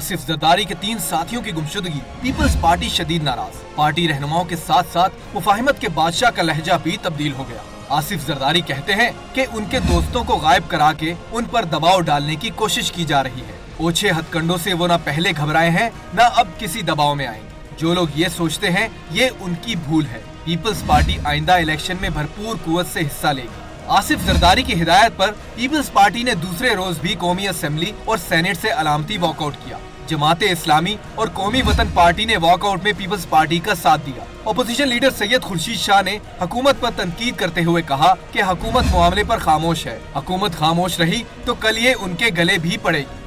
आसिफ जरदारी के तीन साथियों की गुमशुदगी, पीपल्स पार्टी शदीद नाराज़। पार्टी रहनुमाओं के साथ साथ मुफाहिमत के बादशाह का लहजा भी तब्दील हो गया। आसिफ जरदारी कहते हैं कि उनके दोस्तों को गायब करा के उन पर दबाव डालने की कोशिश की जा रही है। ओछे हथकंडों से वो न पहले घबराए हैं, न अब किसी दबाव में आएँगे। जो लोग ये सोचते हैं, ये उनकी भूल है। पीपल्स पार्टी आइंदा इलेक्शन में भरपूर कुत से हिस्सा लेगी। आसिफ जरदारी की हिदायत पर पीपल्स पार्टी ने दूसरे रोज भी कौमी असम्बली और सेनेट से अलामती वॉकआउट किया। जमात इस्लामी और कौमी वतन पार्टी ने वॉकआउट में पीपल्स पार्टी का साथ दिया। अपोजिशन लीडर सैयद खुर्शीद शाह ने हुकूमत पर तनकीद करते हुए कहा कि हुकूमत मामले पर खामोश है। हुकूमत खामोश रही तो कल ये उनके गले भी पड़ेगी।